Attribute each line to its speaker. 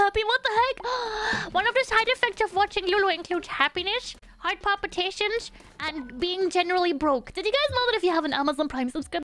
Speaker 1: happy. What the heck? One of the side effects of watching Lulu includes happiness, heart palpitations, and being generally broke. Did you guys know that if you have an Amazon Prime subscription?